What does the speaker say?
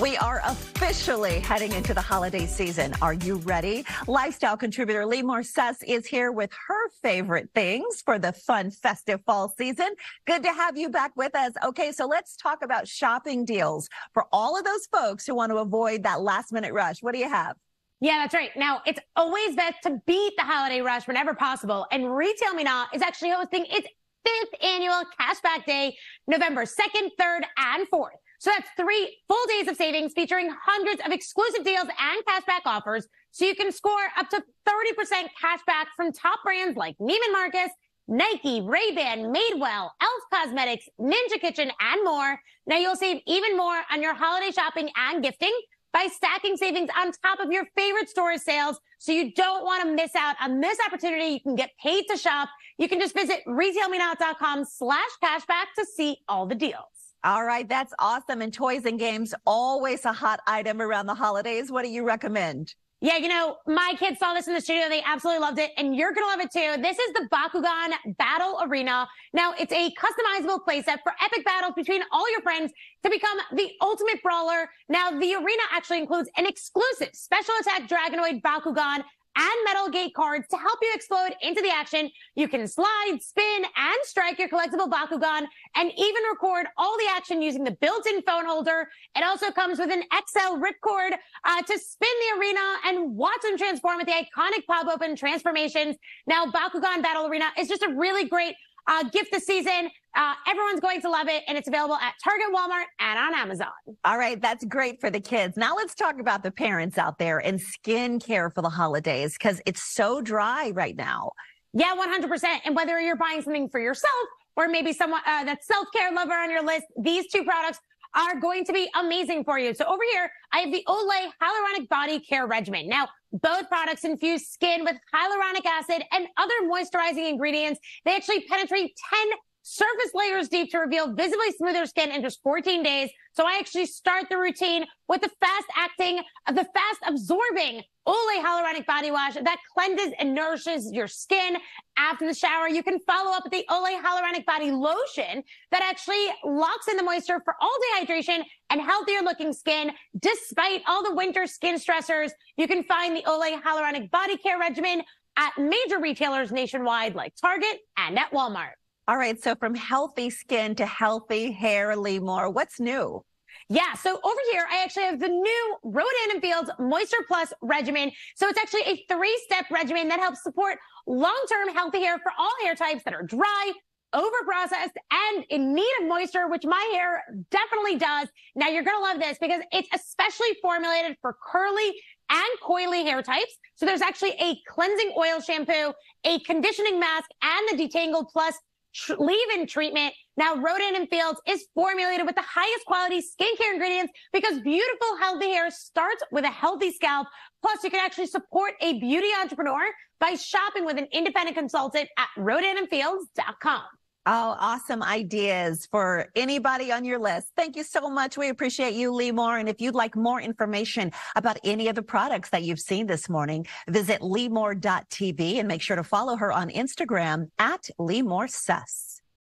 We are officially heading into the holiday season. Are you ready? Lifestyle contributor Limor Suss is here with her favorite things for the fun, festive fall season. Good to have you back with us. Okay, so let's talk about shopping deals for all of those folks who want to avoid that last minute rush. What do you have? Yeah, that's right. Now, it's always best to beat the holiday rush whenever possible. And Retail Me RetailMeNot is actually hosting its fifth annual Cashback Day, November 2nd, 3rd, and 4th. So that's three full days of savings featuring hundreds of exclusive deals and cashback offers. So you can score up to 30% cashback from top brands like Neiman Marcus, Nike, Ray-Ban, Madewell, Elf Cosmetics, Ninja Kitchen, and more. Now you'll save even more on your holiday shopping and gifting by stacking savings on top of your favorite store sales. So you don't want to miss out on this opportunity. You can get paid to shop. You can just visit retailmenot.com slash cashback to see all the deals. All right, that's awesome. And toys and games, always a hot item around the holidays. What do you recommend? Yeah, you know, my kids saw this in the studio. They absolutely loved it. And you're going to love it too. This is the Bakugan Battle Arena. Now, it's a customizable playset for epic battles between all your friends to become the ultimate brawler. Now, the arena actually includes an exclusive special attack Dragonoid Bakugan and metal gate cards to help you explode into the action. You can slide, spin, and strike your collectible Bakugan and even record all the action using the built-in phone holder. It also comes with an XL ripcord uh, to spin the arena and watch them transform with the iconic pop-open transformations. Now, Bakugan Battle Arena is just a really great uh, gift this season. Uh, everyone's going to love it, and it's available at Target, Walmart, and on Amazon. All right, that's great for the kids. Now let's talk about the parents out there and skincare for the holidays because it's so dry right now. Yeah, 100%. And whether you're buying something for yourself or maybe someone uh, that's self-care lover on your list, these two products are going to be amazing for you. So over here, I have the Olay Hyaluronic Body Care Regimen. Now, both products infuse skin with hyaluronic acid and other moisturizing ingredients. They actually penetrate 10 surface layers deep to reveal visibly smoother skin in just 14 days. So I actually start the routine with the fast acting, uh, the fast absorbing Olay Hyaluronic Body Wash that cleanses and nourishes your skin after the shower. You can follow up with the Olay Hyaluronic Body Lotion that actually locks in the moisture for all dehydration and healthier looking skin. Despite all the winter skin stressors, you can find the Olay Hyaluronic Body Care Regimen at major retailers nationwide like Target and at Walmart. All right. So from healthy skin to healthy hair, Limor, what's new? Yeah, so over here, I actually have the new Rodan and Fields Moisture Plus regimen. So it's actually a three-step regimen that helps support long-term healthy hair for all hair types that are dry, over-processed, and in need of moisture, which my hair definitely does. Now, you're going to love this because it's especially formulated for curly and coily hair types. So there's actually a cleansing oil shampoo, a conditioning mask, and the Detangle Plus tr- leave-in treatment. Now, Rodan and Fields is formulated with the highest quality skincare ingredients because beautiful, healthy hair starts with a healthy scalp. Plus, you can actually support a beauty entrepreneur by shopping with an independent consultant at rodanandfields.com. Oh, awesome ideas for anybody on your list. Thank you so much. We appreciate you, Limor. And if you'd like more information about any of the products that you've seen this morning, visit limor.tv and make sure to follow her on Instagram at Limor Suss.